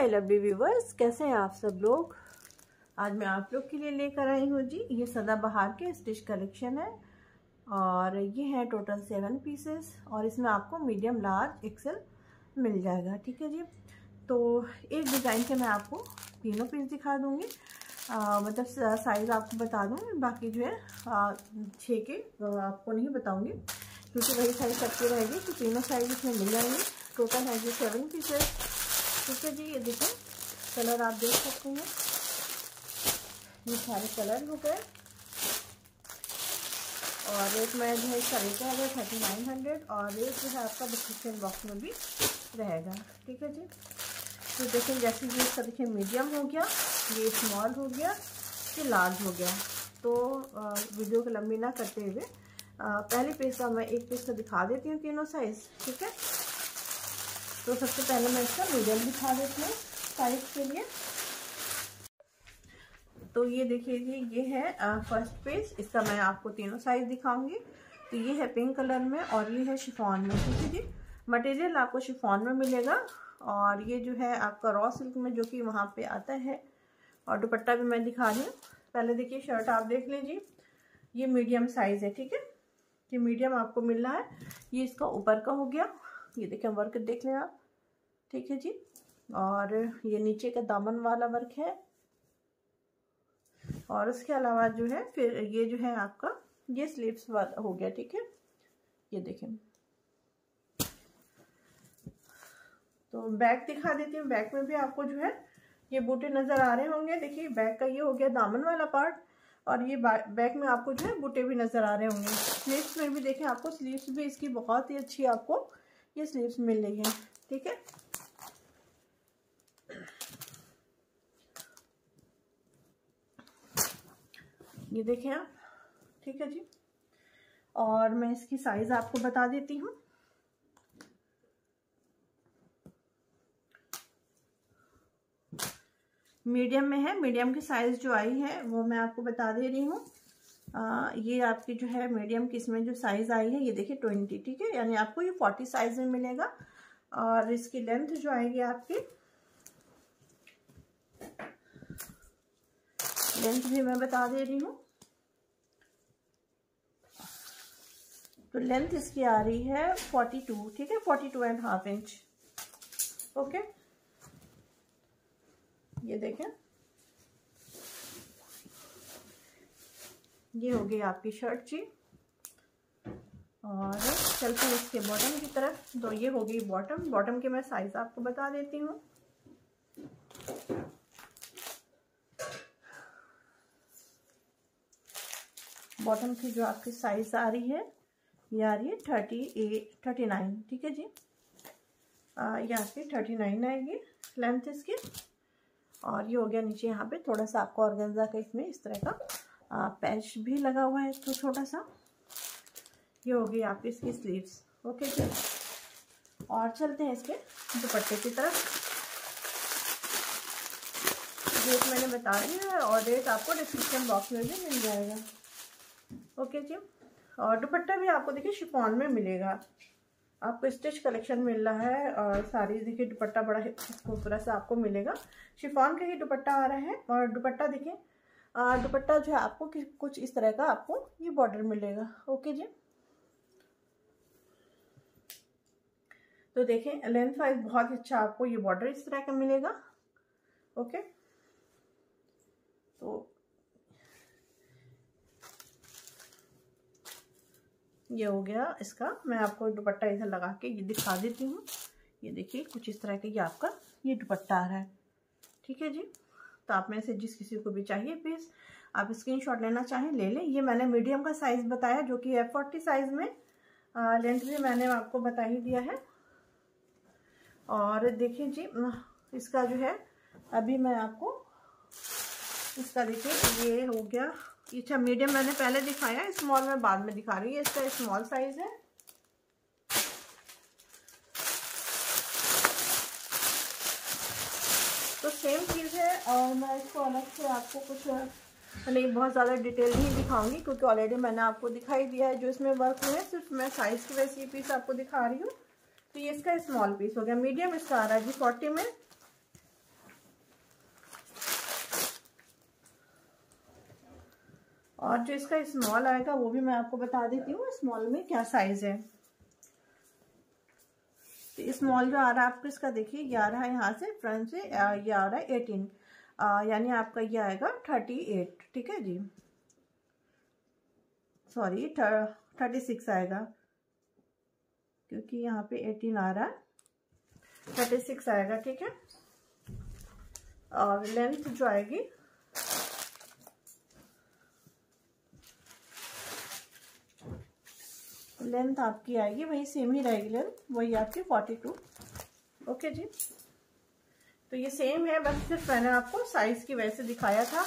My lovely viewers, कैसे हैं आप सब लोग? आज मैं आप लोग के लिए लेकर आई हूँ जी। ये सदाबहार के स्टिच कलेक्शन है और ये है टोटल सेवन पीसेस और इसमें आपको मीडियम, लार्ज, एक्सेल मिल जाएगा, ठीक है जी? तो एक डिज़ाइन के मैं आपको तीनों पीस दिखा दूँगी। मतलब साइज़ आपको बता दूँ, बाकी जो है छः के आपको नहीं बताऊँगी, क्योंकि वही साइज़ सबकी रहेगी तो तीनों साइज़ इसमें मिल जाएँगे। टोटल है जी सेवन पीसेस ठीक है जी, ये देखें कलर आप देख सकते हैं। ये सारे कलर हो गए। और एक मैं जो है, इसका रेट है थर्टी नाइन हंड्रेड और एक जो है आपका डिस्क्रिप्शन बॉक्स में भी रहेगा। ठीक है जी? तो देखें जैसे ये इसका देखिए मीडियम हो गया, ये स्मॉल हो गया ये लार्ज हो गया। तो वीडियो को लंबी ना करते हुए पहले पेज का मैं एक पेज का दिखा देती हूँ तीनों साइज़ ठीक है? तो सबसे पहले मैं इसका मीडियम दिखा देती हूँ साइज़ के लिए। तो ये देखिए जी, ये है फ़र्स्ट पेज इसका मैं आपको तीनों साइज़ दिखाऊँगी। तो ये है पिंक कलर में और ये है शिफॉन में, ठीक है जी? मटेरियल आपको शिफॉन में मिलेगा और ये जो है आपका रॉ सिल्क में जो कि वहाँ पे आता है। और दुपट्टा भी मैं दिखा रही हूँ। पहले देखिए शर्ट आप देख लीजिए। ये मीडियम साइज़ है, ठीक है? ये मीडियम आपको मिल रहा है। ये इसका ऊपर का हो गया। ये देखें वर्क देख लें आप। ठीक है जी? और ये नीचे का दामन वाला वर्क है। और उसके अलावा जो है, फिर ये जो है आपका, ये स्लीव्स वाला हो गया, ठीक है? ये देखें। तो बैक दिखा देती हूँ। बैक में भी आपको जो है, ये बूटे नज़र आ रहे होंगे। देखिए बैक का ये हो गया दामन वाला पार्ट और ये बैक में आपको जो है, बूटे भी नज़र आ रहे होंगे। स्लीव्स में भी देखें, आपको स्लीव्स भी इसकी बहुत ही अच्छी आपको ये स्लीव्स मिल रही है, ठीक है? ये देखें आप, ठीक है जी? और मैं इसकी साइज़ आपको बता देती हूँ। मीडियम में है, मीडियम की साइज़ जो आई है, वो मैं आपको बता दे रही हूँ। ये आपकी जो है मीडियम की इसमें जो साइज़ आई है, ये देखिए ट्वेंटी ठीक है? यानी आपको ये फोर्टी साइज़ में मिलेगा। और इसकी लेंथ जो आएगी आपकी लेंथ भी मैं बता दे रही हूँ। तो लेंथ इसकी आ रही है फोर्टी टू ठीक है? Forty two and half inch okay ये देखें। ये हो गई आपकी शर्ट जी। और चलते हैं इसके बॉटम की तरफ़। तो ये हो गई बॉटम बॉटम के मैं साइज़ आपको बता देती हूँ। बॉटम की जो आपकी साइज़ आ रही है, ये आ रही है थर्टी एट थर्टी नाइन ठीक है जी? ये आपकी थर्टी नाइन आएगी लेंथ इसकी। और ये हो गया नीचे यहाँ पे। थोड़ा सा आपको ऑर्गेन्जा का इसमें इस तरह का पैच भी लगा हुआ है तो छोटा सा ये हो गई आपकी इसकी स्लीव्स ओके जी। और चलते हैं इसके दुपट्टे की तरफ़। रेट मैंने बता दिया है और रेट आपको डिस्क्रिप्शन बॉक्स में भी मिल जाएगा। ओके जी। और दुपट्टा भी आपको देखिए शिफॉन में मिलेगा। आपको स्टिच कलेक्शन मिल रहा है और सारी देखिए दुपट्टा बड़ा खूबसूरत सा आपको मिलेगा। शिफॉन का ही दुपट्टा आ रहा है और दुपट्टा देखिए दुपट्टा जो है आपको कुछ इस तरह का आपको ये बॉर्डर मिलेगा। ओके जी? तो देखें लेंथ वाइज बहुत अच्छा आपको ये बॉर्डर इस तरह का मिलेगा। ओके तो ये हो गया इसका। मैं आपको दुपट्टा इधर लगा के ये दिखा देती हूँ। ये देखिए, कुछ इस तरह का ये आपका ये दुपट्टा आ रहा है। ठीक है जी? तो आप में से जिस किसी को भी चाहिए पीस आप स्क्रीनशॉट लेना चाहें, ले लें। ये मैंने मीडियम का साइज़ बताया, जो कि एफ़ फोर्टी साइज़ में लेंथ भी मैंने आपको बता ही दिया है। और देखिए जी इसका जो है, अभी मैं आपको, इसका देखिए, ये हो गया। अच्छा मीडियम मैंने पहले दिखाया स्मॉल में बाद में दिखा रही है। इसका स्मॉल साइज़ है। सेम चीज़ है, और मैं इसको अलग से आपको कुछ मतलब बहुत ज़्यादा डिटेल नहीं दिखाऊँगी, क्योंकि ऑलरेडी मैंने आपको दिखाई दिया है जो इसमें वर्क हुए हैं, सिर्फ़ मैं साइज़ की वैसे पीस आपको दिखा रही हूँ। तो ये इसका स्मॉल पीस हो गया मीडियम इसका आ रहा है जी फोर्टी में। और जो इसका स्मॉल आएगा, वो भी मैं आपको बता देती हूँ स्मॉल में क्या साइज़ है। तो स्मॉल जो आ रहा है, आपको इसका देखिए ये आ रहा है यहाँ से फ्रंट से ये आ रहा है एटीन यानी आपका ये आएगा थर्टी एट ठीक है जी? सॉरी थर्टी सिक्स आएगा, क्योंकि यहाँ पे एटीन आ रहा है। थर्टी सिक्स आएगा, ठीक है? और लेंथ जो आएगी लेंथ आपकी आएगी, वही सेम ही रहेगी लेंथ, वही आपकी फोर्टी टू ओके जी? तो ये सेम है, बस सिर्फ़ मैंने आपको साइज़ की वजह से दिखाया था।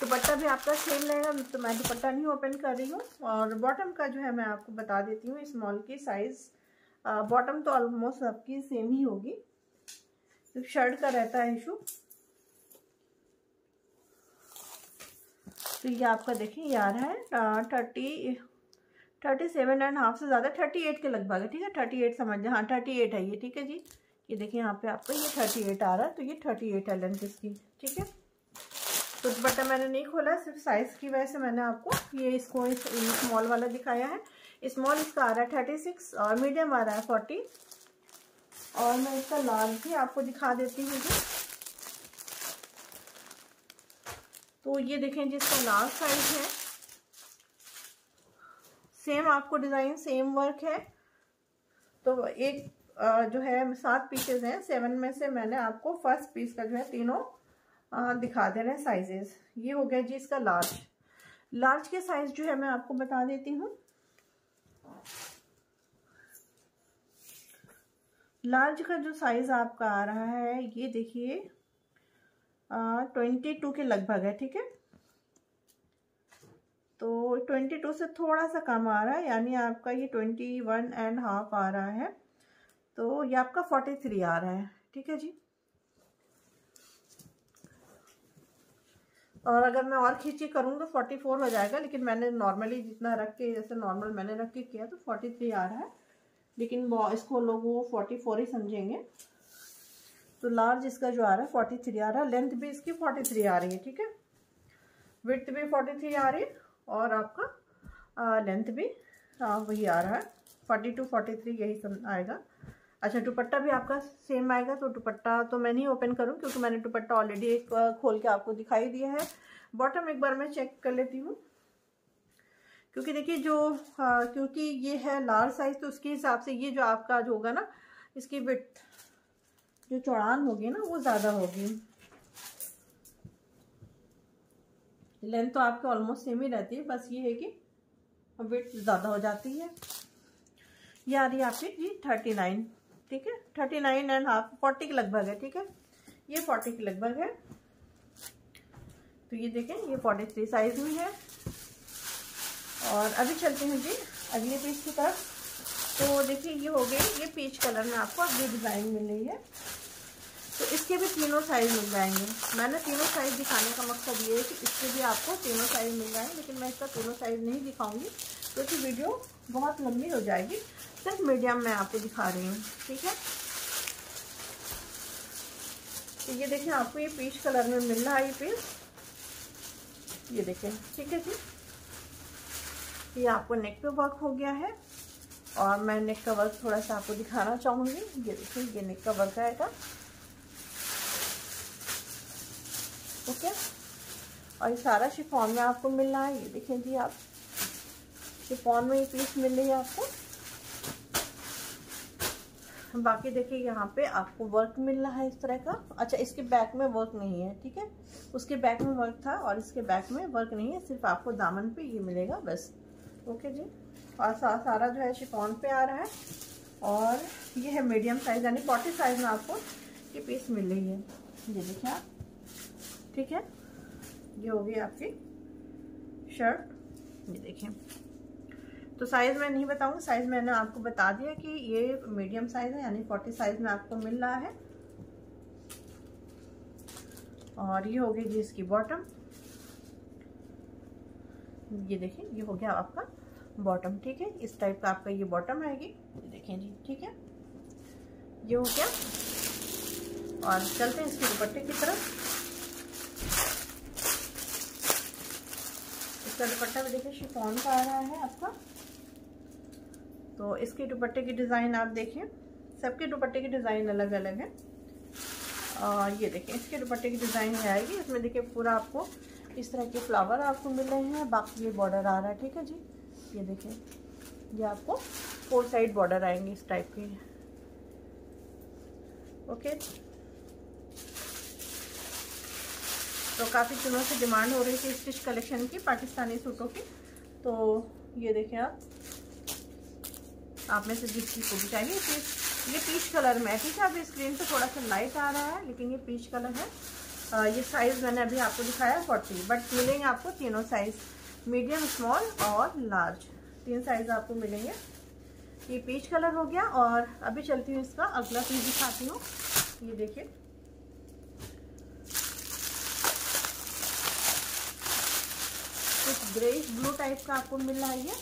दुपट्टा भी आपका सेम रहेगा तो मैं दुपट्टा नहीं ओपन कर रही हूँ। और बॉटम का जो है मैं आपको बता देती हूँ स्मॉल की साइज़ बॉटम तो ऑलमोस्ट आपकी सेम ही होगी। तो शर्ट का रहता है इशू तो ये आपका देखिए, ये आ रहा है thirty thirty seven and half से ज़्यादा थर्टी एट के लगभग है, ठीक है? थर्टी एट समझ जाए हाँ थर्टी एट है ये, ठीक है जी? ये देखिए यहाँ पे आपको ये थर्टी एट आ रहा है तो ये थर्टी एट है लेंथ इसकी, ठीक है? तो दुपट्टा मैंने नहीं खोला, सिर्फ़ साइज़ की वजह से मैंने आपको ये इसको इस स्मॉल वाला दिखाया है। स्मॉल इसका आ रहा है थर्टी सिक्स और मीडियम आ रहा है फोर्टी। और मैं इसका लार्ज भी आपको दिखा देती हूँ जी। तो ये देखें जिसका लार्ज साइज़ है। सेम आपको डिज़ाइन, सेम वर्क है। तो एक जो है, सात पीसेज हैं। सेवन में से मैंने आपको फ़र्स्ट पीस का जो है तीनों दिखा दे रहे हैं साइजेस ये हो गया जी इसका लार्ज लार्ज के साइज़ जो है मैं आपको बता देती हूँ। लार्ज का जो साइज़ आपका आ रहा है, ये देखिए ट्वेंटी टू के लगभग है, ठीक है? तो ट्वेंटी टू से थोड़ा सा कम आ रहा है, यानी आपका ये ट्वेंटी वन एंड हाफ़ आ रहा है। तो ये आपका फोर्टी थ्री आ रहा है, ठीक है जी? और अगर मैं और खींची करूँ तो फोर्टी फोर हो जाएगा, लेकिन मैंने नॉर्मली जितना रख के, जैसे नॉर्मल मैंने रख के किया तो फोर्टी थ्री आ रहा है। लेकिन इसको लोग वो फोर्टी फोर ही समझेंगे। तो लार्ज इसका जो आ रहा है, फोर्टी थ्री आ रहा है। लेंथ भी इसकी फोर्टी थ्री आ रही है, ठीक है? विथ भी फोर्टी थ्री आ रही है। और आपका लेंथ भी वही आ रहा है। फोर्टी टू फोर्टी थ्री यही सब आएगा। अच्छा दुपट्टा भी आपका सेम आएगा तो दुपट्टा तो मैं नहीं ओपन करूँ क्योंकि मैंने दुपट्टा ऑलरेडी एक खोल के आपको दिखाई दिया है। बॉटम एक बार मैं चेक कर लेती हूँ। क्योंकि देखिए जो आ, क्योंकि ये है लार्ज साइज़ तो उसके हिसाब से ये जो आपका जो होगा ना इसकी विथ जो चौड़ान होगी ना वो ज़्यादा होगी। लेंथ तो आपके ऑलमोस्ट सेम ही रहती है, बस ये है कि वेट ज़्यादा हो जाती है। ये आ रही है आपकी जी थर्टी नाइन ठीक है? Thirty nine and half forty के लगभग है, ठीक है? ये फोर्टी के लगभग है। तो ये देखें, ये फोर्टी थ्री साइज़ में है। और अभी चलते हैं जी अगले पीस की तरफ़। तो देखिए, ये हो गई ये पीच कलर में आपको अगली डिज़ाइन मिल रही है। तो इसके भी तीनों साइज़ मिल जाएँगे। मैंने तीनों साइज़ दिखाने का मकसद ये है कि इसके भी आपको तीनों साइज़ मिल जाएँगे, लेकिन मैं इसका तीनों साइज़ नहीं दिखाऊँगी, क्योंकि तो वीडियो बहुत लंबी हो जाएगी। सिर्फ़ मीडियम मैं आपको दिखा रही हूँ, ठीक है? तो ये देखें, आपको ये पीच कलर में मिल रहा है ये पीस ये देखें, ठीक है जी? ये आपको नेक पे वर्क हो गया है, और मैं नेक का वर्क थोड़ा सा आपको दिखाना चाहूँगी। ये देखिए ये नेक का वर्क आएगा। ओके और ये सारा शिफॉन में आपको मिल रहा है, ये देखें जी आप। शिफॉन में ये पीस मिल रही है आपको। बाकी देखिए यहाँ पे आपको वर्क मिल रहा है इस तरह का। अच्छा इसके बैक में वर्क नहीं है, ठीक है? उसके बैक में वर्क था और इसके बैक में वर्क नहीं है, सिर्फ़ आपको दामन पे ये मिलेगा, बस। ओके जी? और सारा जो है शिफॉन पे आ रहा है। और ये है मीडियम साइज़ यानी फोर्टी साइज़ में आपको ये पीस मिल रही है। ये देखिए आप। ठीक है? ये होगी आपकी शर्ट ये देखिए। तो साइज़ मैं नहीं बताऊँगी साइज़ मैंने आपको बता दिया कि ये मीडियम साइज़ है, यानी फोर्टी साइज़ में आपको मिल रहा है। और ये होगी जी इसकी बॉटम ये देखिए, ये हो गया आपका बॉटम ठीक है? इस टाइप का आपका ये बॉटम आएगी ये देखें जी, ठीक है? ये हो गया। और चलते हैं इसके दुपट्टे की तरफ़। इसका दुपट्टा भी देखिए, शिफॉन का आ रहा है आपका। तो इसके दुपट्टे की डिज़ाइन आप देखें सबके दुपट्टे की डिज़ाइन अलग अलग है। और ये देखें इसके दुपट्टे की डिज़ाइन है आएगी। इसमें देखिए, पूरा आपको इस तरह के फ्लावर आपको मिल रहे हैं। बाकी ये बॉर्डर आ रहा है, ठीक है जी? ये देखें ये आपको फोर साइड बॉर्डर आएँगे इस टाइप के। ओके? तो काफ़ी दिनों से डिमांड हो रही थी स्टिच कलेक्शन की पाकिस्तानी सूटों की। तो ये देखें आप। आप में से जिस चीज़ को भी चाहिए ये पीच कलर में है ठीक है? अभी स्क्रीन पे थोड़ा सा लाइट आ रहा है लेकिन ये पीच कलर है। आ, ये साइज़ मैंने अभी आपको दिखाया फोर्टी बट मिलेंगे आपको तीनों साइज़ मीडियम स्मॉल और लार्ज तीन साइज़ आपको मिलेंगे। ये पीच कलर हो गया और अभी चलती हूँ इसका अगला पीस दिखाती हूँ। ये देखिए। कुछ ग्रेइश ब्लू टाइप का आपको मिल रहा है ये।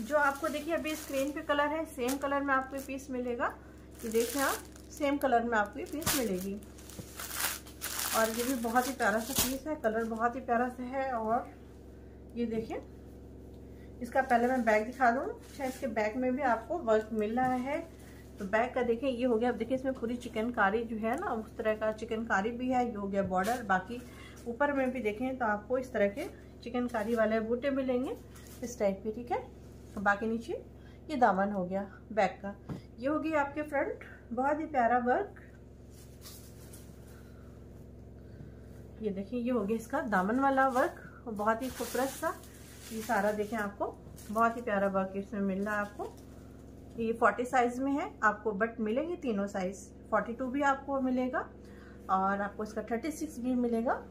जो आपको देखिए, अभी स्क्रीन पे कलर है सेम कलर में आपको पीस मिलेगा। ये देखिए आप सेम कलर में आपको ये पीस मिलेगी। और ये भी बहुत ही प्यारा सा पीस है कलर बहुत ही प्यारा सा है और ये देखिए, इसका पहले मैं बैग दिखा दूँ। अच्छा इसके बैग में भी आपको वर्क मिल रहा है। तो बैग का देखें ये हो गया। अब देखिए, इसमें पूरी चिकनकारी जो है ना, उस तरह का चिकनकारी भी है, ये हो गया बॉर्डर बाकी ऊपर में भी देखें तो आपको इस तरह के चिकनकारी वाले बूटे मिलेंगे इस टाइप के, ठीक है? बाकी नीचे, ये दामन हो गया, बैक का। ये होगी आपके फ्रंट बहुत ही प्यारा वर्क ये देखिए, ये हो गया इसका दामन वाला वर्क बहुत ही खूबसूरत सा, ये सारा देखें आपको, बहुत ही प्यारा वर्क इसमें मिल रहा है आपको। ये 40 साइज़ में है, आपको बट मिलेंगे तीनों साइज़ 42 भी आपको मिलेगा, और आपको इसका 36 भी मिलेगा।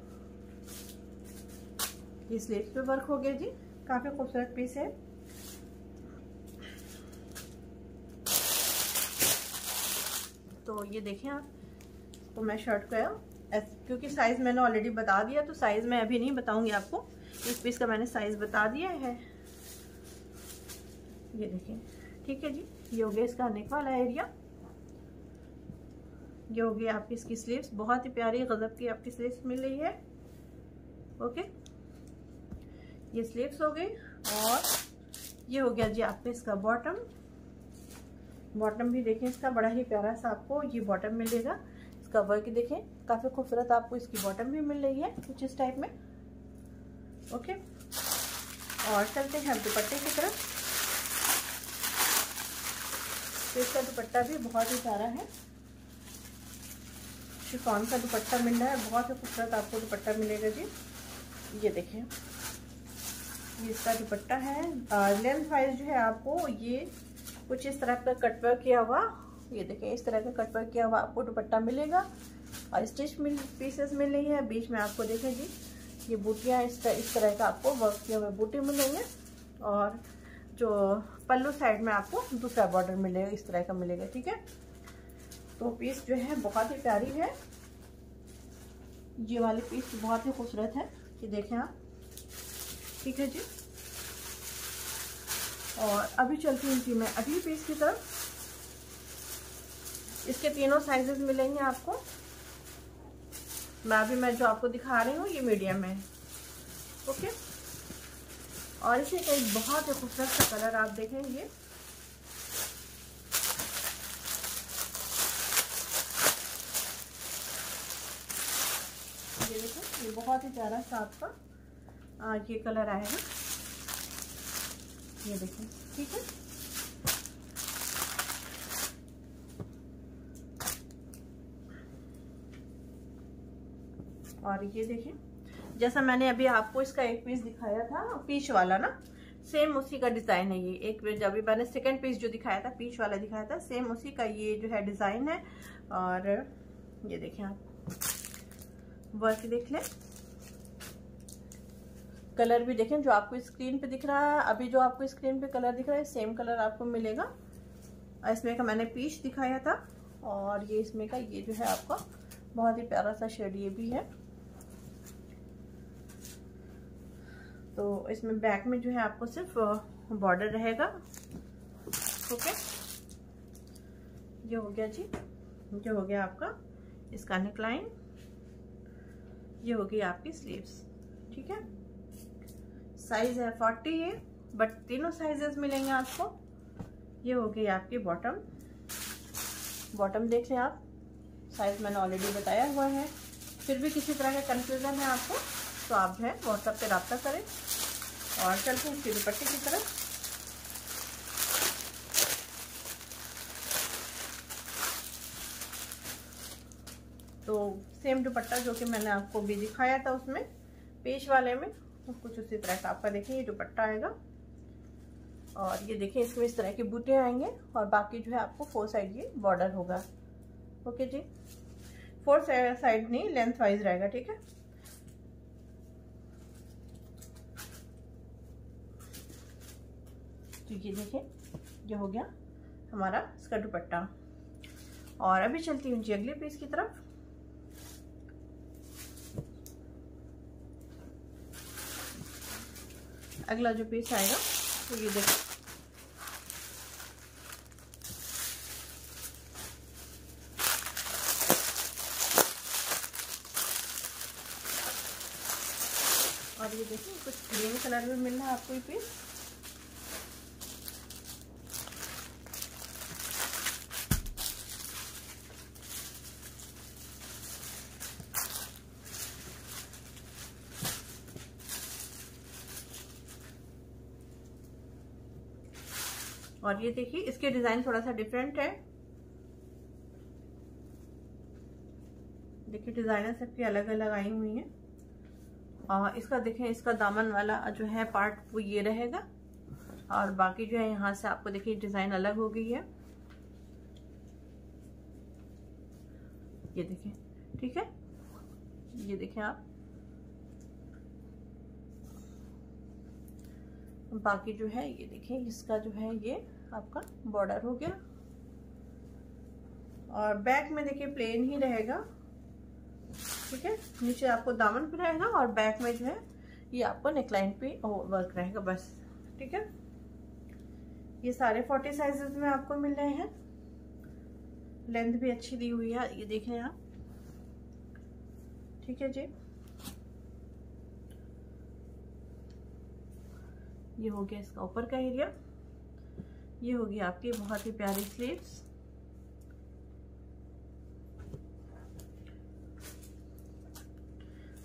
ये स्लीव्स पे वर्क हो गया जी। काफ़ी खूबसूरत पीस है। तो ये देखें आप तो मैं शर्ट का क्योंकि साइज़ मैंने ऑलरेडी बता दिया तो साइज़ मैं अभी नहीं बताऊँगी आपको। इस पीस का मैंने साइज़ बता दिया है। ये देखिए, ठीक है जी। ये हो गया इसका नेक वाला एरिया ये हो गया आपकी इसकी स्लीव्स बहुत ही प्यारी, गजब की आपकी स्लीव्स मिल रही है। ओके ये स्लीव्स हो गई और ये हो गया जी आपका इसका बॉटम बॉटम भी देखें, इसका बड़ा ही प्यारा सा आपको ये बॉटम मिलेगा। इसका वर्क देखें, काफ़ी खूबसूरत आपको इसकी बॉटम भी मिल रही है, कुछ इस टाइप में। ओके और चलते हैं दुपट्टे की तरफ़। तो इसका दुपट्टा भी बहुत ही प्यारा है। शिफॉन का दुपट्टा मिल रहा है, बहुत ही खूबसूरत आपको दुपट्टा मिलेगा जी। ये देखें। ये इसका दुपट्टा है। लेंथ वाइज जो है आपको ये कुछ इस तरह का कटवर्क किया हुआ, ये देखें, इस तरह का कटवर्क किया हुआ आपको दुपट्टा मिलेगा। और स्टिच मिल पीसेस मिल रही है, बीच में आपको देखें जी, ये बूटियाँ इस तरह इस तरह का आपको वर्क किए हुए बूटे मिलेंगे और जो पल्लू साइड में आपको दूसरा बॉर्डर मिलेगा, इस तरह का मिलेगा, ठीक है? तो पीस जो है बहुत ही प्यारी है। ये वाली पीस बहुत ही खूबसूरत है। ये देखें आप। ठीक है जी? और अभी चलती हूँ जी मैं अगली पीस की तरफ़। इसके तीनों साइजेस मिलेंगे आपको। मैं अभी मैं जो आपको दिखा रही हूँ, ये मीडियम है। ओके और इसे एक बहुत ही खूबसूरत सा कलर आप देखेंगे। ये देखो, ये बहुत ही प्यारा सा आपका ये कलर आएगा। ये देखिए, ठीक है? और ये देखें जैसा मैंने अभी आपको इसका एक पीस दिखाया था पीच वाला ना सेम उसी का डिज़ाइन है ये। एक जब अभी मैंने सेकंड पीस जो दिखाया था पीच वाला दिखाया था सेम उसी का ये जो है डिज़ाइन है। और ये देखें आप वर्क देख लें। कलर भी देखें, जो आपको स्क्रीन पे दिख रहा है, अभी जो आपको स्क्रीन पे कलर दिख रहा है सेम कलर आपको मिलेगा। इसमें का मैंने पीच दिखाया था, और ये इसमें का ये जो है आपका बहुत ही प्यारा सा शेड ये भी है। तो इसमें बैक में जो है आपको सिर्फ़ बॉर्डर रहेगा। ओके ये हो गया जी, ये हो गया आपका इसका नेकलाइन ये हो आपकी स्लीव्स ठीक है? साइज़ है फोर्टी है बट तीनों साइजेस मिलेंगे आपको। ये हो गई आपकी बॉटम बॉटम देख लें आप। साइज़ मैंने ऑलरेडी बताया हुआ है। फिर भी किसी तरह का कंफ्यूजन है आपको तो आप जो है व्हाट्सएप पे रब्ता करें। और चलते हैं इसकी दुपट्टे की तरफ़। तो सेम दुपट्टा जो कि मैंने आपको भी दिखाया था उसमें, पेश वाले में। कुछ उसी तरह का आपका देखिए ये दुपट्टा आएगा। और ये देखिए इसमें इस तरह के बूटे आएँगे और बाकी जो है आपको फोर साइड ये बॉर्डर होगा। ओके जी? फोर साइड नहीं लेंथ वाइज रहेगा, ठीक है? तो ये देखिए ये हो गया हमारा इसका दुपट्टा। और अभी चलती हूँ जी अगले पीस की तरफ़। अगला जो पीस आएगा तो ये देखो। और ये देखिए, कुछ ग्रीन कलर में मिल रहा है आपको ये पीस। और ये देखिए, इसके डिज़ाइन थोड़ा सा डिफरेंट है। देखिए डिज़ाइनर सबकी अलग अलग आई हुई हैं। और इसका देखें, इसका दामन वाला जो है पार्ट वो ये रहेगा। और बाकी जो है, यहाँ से आपको देखिए डिज़ाइन अलग हो गई है। ये देखें, ठीक है? ये देखें आप। बाकी जो है, ये देखें, इसका जो है, ये आपका बॉर्डर हो गया। और बैक में देखिए प्लेन ही रहेगा। ठीक है? नीचे आपको दामन पे रहेगा और बैक में जो है, ये आपको नेकलाइन पे वर्क रहेगा बस। ठीक है? ये सारे फोर्टी साइजेस में आपको मिल रहे हैं। लेंथ भी अच्छी दी हुई है। ये देखें आप। ठीक है जी? ये हो गया इसका ऊपर का एरिया ये होगी आपकी बहुत ही प्यारी स्लीव्स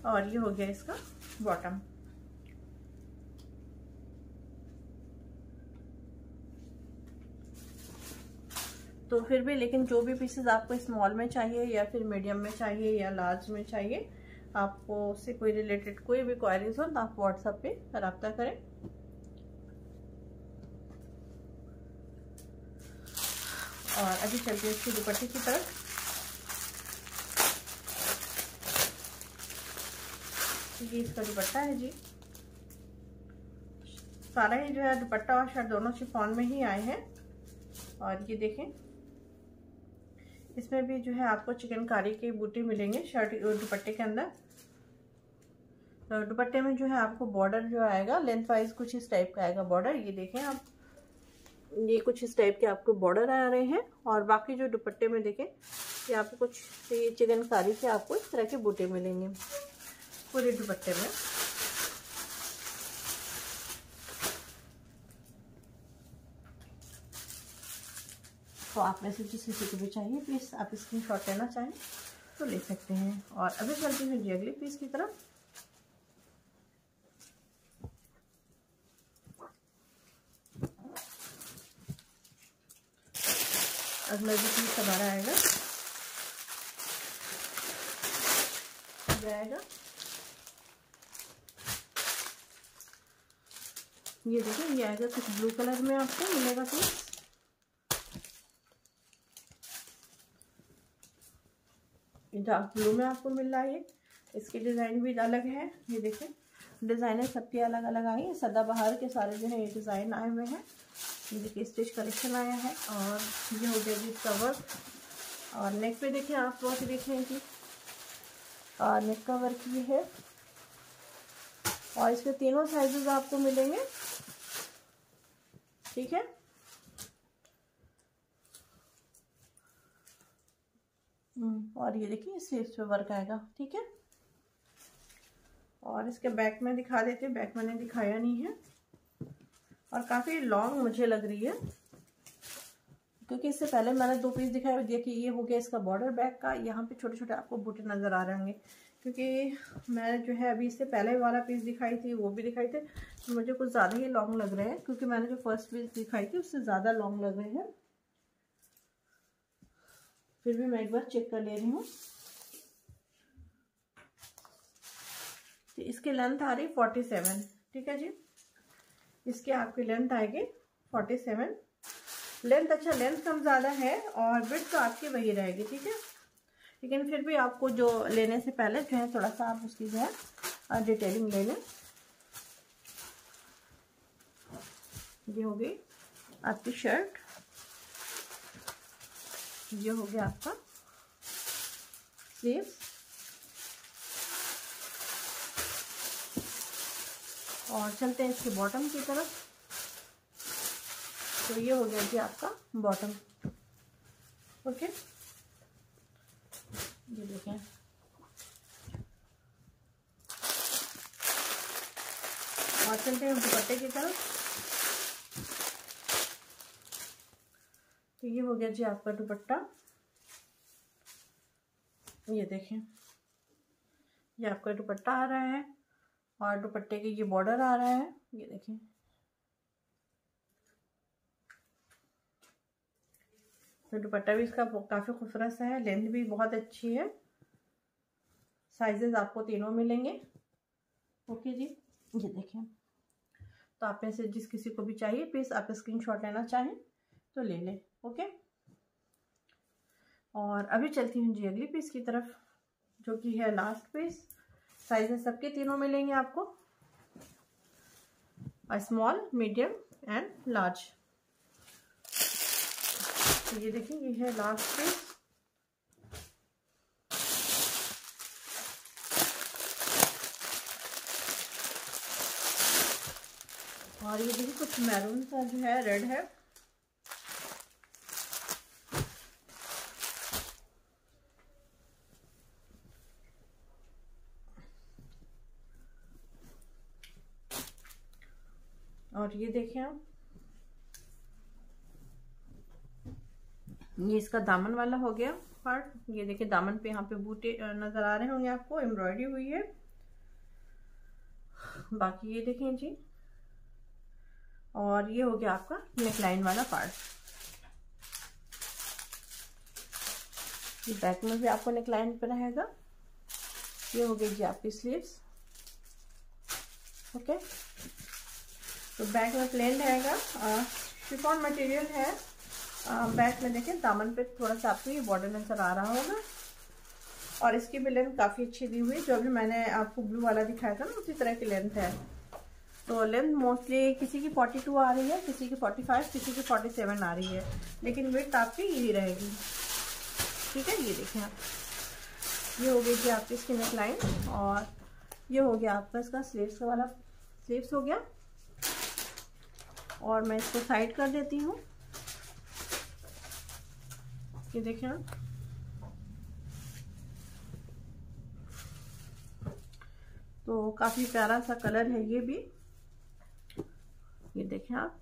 और ये हो गया इसका बॉटम तो फिर भी, लेकिन जो भी पीसेस आपको स्मॉल में चाहिए या फिर मीडियम में चाहिए या लार्ज में चाहिए, आपको उससे कोई रिलेटेड कोई भी क्वारीज हो तो आप व्हाट्सएप पे रब्ता करें। और अभी चलते हैं इसकी दुपट्टे की तरफ़। ये इसका दुपट्टा है जी। सारा ही जो है दुपट्टा और शर्ट दोनों शिफॉन में ही आए हैं। और ये देखें, इसमें भी जो है आपको चिकनकारी के बूटे मिलेंगे शर्ट दुपट्टे के अंदर। तो दुपट्टे में जो है आपको बॉर्डर जो आएगा लेंथ वाइज कुछ इस टाइप का आएगा बॉर्डर। ये देखें आप। ये कुछ इस टाइप के आपको बॉर्डर आ रहे हैं और बाकी जो दुपट्टे में देखें, ये आपको कुछ ये चिकनकारी के आपको इस तरह के बूटे मिलेंगे, पूरे दुपट्टे में। तो आप में से जिस किसी को भी चाहिए प्लीज़ आप स्क्रीन शॉट लेना चाहें तो ले सकते हैं। और अभी चलती हूँ जी अगली पीस की तरफ़। अगला भी पीस हमारा आएगा ये देखिए, ये आएगा कुछ ब्लू कलर में आपको मिलेगा पीस डार्क ब्लू में आपको मिल रहा है। इसकी डिज़ाइन भी अलग है। ये देखिए डिज़ाइनें सबकी अलग अलग आई हैं। सदाबहार के सारे जो है, ये डिज़ाइन आए हुए हैं। ये देखिए स्टिच कलेक्शन आया है और ये हो गया जी इसका वर्क और नेक पे देखिए आप बहुत देख रहे हैं और नेक का वर्क ये है। और इसके तीनों साइजेस आपको मिलेंगे। ठीक है? हम्म, और ये देखिए स्लीव्स पे वर्क आएगा। ठीक है? और इसके बैक में दिखा देते बैक मैंने दिखाया नहीं है। और काफ़ी लॉन्ग मुझे लग रही है। क्योंकि इससे पहले मैंने दो पीस दिखाया दिया कि ये हो गया इसका बॉर्डर बैक का। यहाँ पे छोटे छोटे आपको बूटे नज़र आ रहे होंगे। क्योंकि मैं जो है अभी इससे पहले वाला पीस दिखाई थी, वो भी दिखाई थे। तो मुझे कुछ ज़्यादा ही लॉन्ग लग रहे हैं, क्योंकि मैंने जो फ़र्स्ट पीस दिखाई थी, उससे ज़्यादा लॉन्ग लग रहे हैं। फिर भी मैं एक बार चेक कर ले रही हूँ। तो इसकी लेंथ आ रही फोर्टी सेवन ठीक है जी? इसकी आपकी लेंथ आएगी फोर्टी सेवन लेंथ अच्छा लेंथ कम ज़्यादा है और बिट तो आपकी वही रहेगी, ठीक है? लेकिन फिर भी आपको जो लेने से पहले जो है, थोड़ा सा आप उसकी जो है डिटेलिंग ले लें। ये हो गई आपकी शर्ट ये हो गया आपका स्लीव्स और चलते हैं इसके बॉटम की तरफ़। तो ये हो गया जी आपका बॉटम ओके ये देखें। और चलते हैं दुपट्टे की तरफ़। तो ये हो गया जी आपका दुपट्टा। ये देखें। ये आपका दुपट्टा आ रहा है। और दुपट्टे के ये बॉर्डर आ रहा है। ये देखें। तो दुपट्टा भी इसका काफ़ी खूबसूरत सा है। लेंथ भी बहुत अच्छी है। साइजेस आपको तीनों मिलेंगे। ओके जी। ये देखें। तो आप में से जिस किसी को भी चाहिए प्लीज़ आप स्क्रीनशॉट लेना चाहें तो ले लें। ओके और अभी चलती हूँ जी अगली पीस की तरफ़, जो कि है लास्ट पीस साइजेस सबके तीनों मिलेंगे आपको। स्मॉल मीडियम एंड लार्ज ये देखिए, ये है लास्ट पे और ये देखिए, कुछ मैरून सा जो है रेड है। और ये देखें आप। ये इसका दामन वाला हो गया पार्ट ये देखिए, दामन पे यहाँ पे बूटे नज़र आ रहे होंगे आपको, एम्ब्रॉयडरी हुई है। बाकी ये देखें जी। और ये हो गया आपका नेकलाइन वाला पार्ट बैक में भी आपको नेकलाइन पे रहेगा। ये हो गई जी आपकी स्लीव्स ओके तो बैक में प्लेन रहेगा। शिफॉन मटेरियल है। बैक में देखें दामन पे थोड़ा सा आपको ये बॉर्डर नज़र आ रहा होगा। और इसकी भी लेंथ काफ़ी अच्छी दी हुई जो अभी मैंने आपको ब्लू वाला दिखाया था ना, उसी तरह की लेंथ है। तो लेंथ मोस्टली किसी की 42 आ रही है, किसी की 45 किसी की 47 आ रही है। लेकिन वेट आपकी यही रहेगी। ठीक है, ये देखें आप। ये हो गई जी आपकी इसकी नेक लाइन और ये हो गया आपका इसका स्लीव्स वाला। स्लीव्स हो गया। और मैं इसको साइड कर देती हूँ। ये देखें आप। तो काफ़ी प्यारा सा कलर है ये भी। ये देखें आप।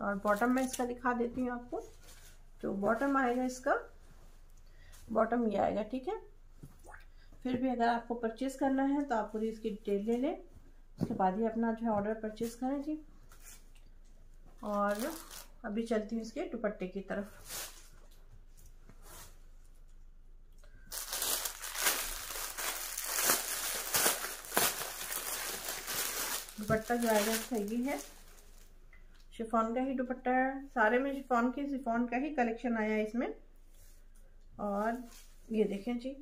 और बॉटम में इसका दिखा देती हूँ आपको। तो बॉटम आएगा इसका। बॉटम ये आएगा, ठीक है? फिर भी अगर आपको परचेज करना है तो आप पूरी इसकी डिटेल ले लें। उसके बाद ही अपना जो है ऑर्डर परचेज करें, जी। और अभी चलती हूँ इसके दुपट्टे की तरफ़। दुपट्टा जो आएगा सही है। शिफॉन का ही दुपट्टा है। सारे में शिफॉन के, शिफॉन का ही कलेक्शन आया है इसमें। और ये देखें जी,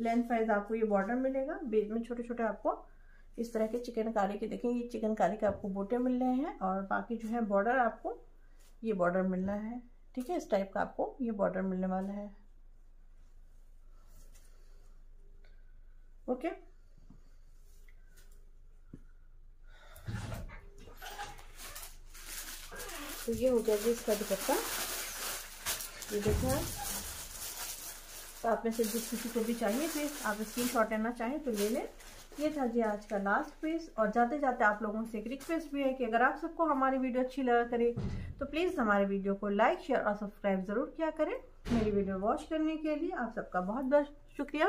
लेंथ वाइज आपको ये बॉर्डर मिलेगा। बीच में छोटे छोटे आपको इस तरह के चिकनकारी के देखें ये चिकनकारी के आपको बोटे मिल रहे हैं और बाकी जो है बॉर्डर आपको ये बॉर्डर मिल रहा है। ठीक है, इस टाइप का आपको ये बॉर्डर मिलने वाला है। ओके तो ये हो गया जी इसका दुपट्टा। ये देखिए आप। तो आप में से जिस किसी को भी चाहिए, फिर आप स्क्रीन शॉट लेना चाहें तो ले लें। ये था जी आज का लास्ट पीस और जाते जाते आप लोगों से एक रिक्वेस्ट भी है कि अगर आप सबको हमारी वीडियो अच्छी लगा करे तो प्लीज़ हमारे वीडियो को लाइक शेयर और सब्सक्राइब ज़रूर किया करें। मेरी वीडियो वॉच करने के लिए आप सबका बहुत बहुत शुक्रिया।